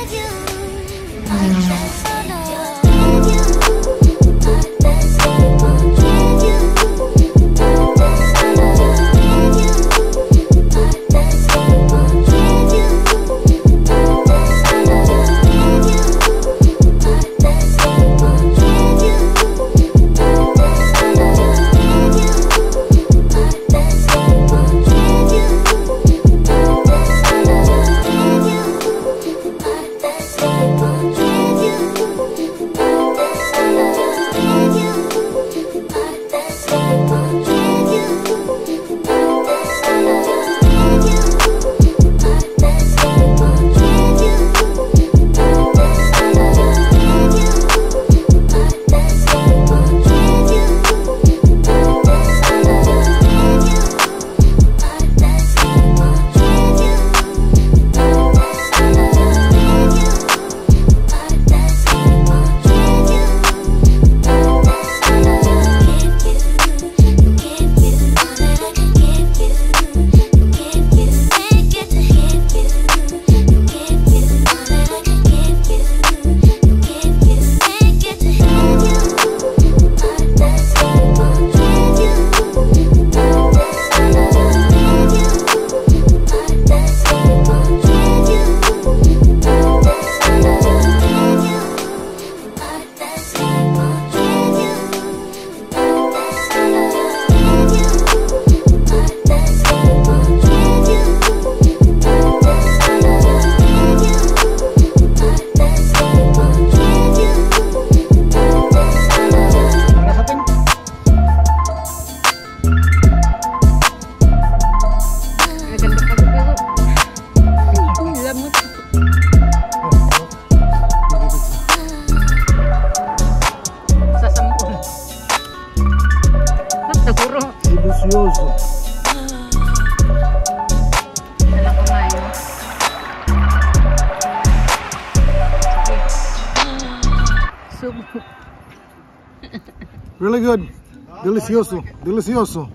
with you. Subo. Really good. Delicioso. Delicioso.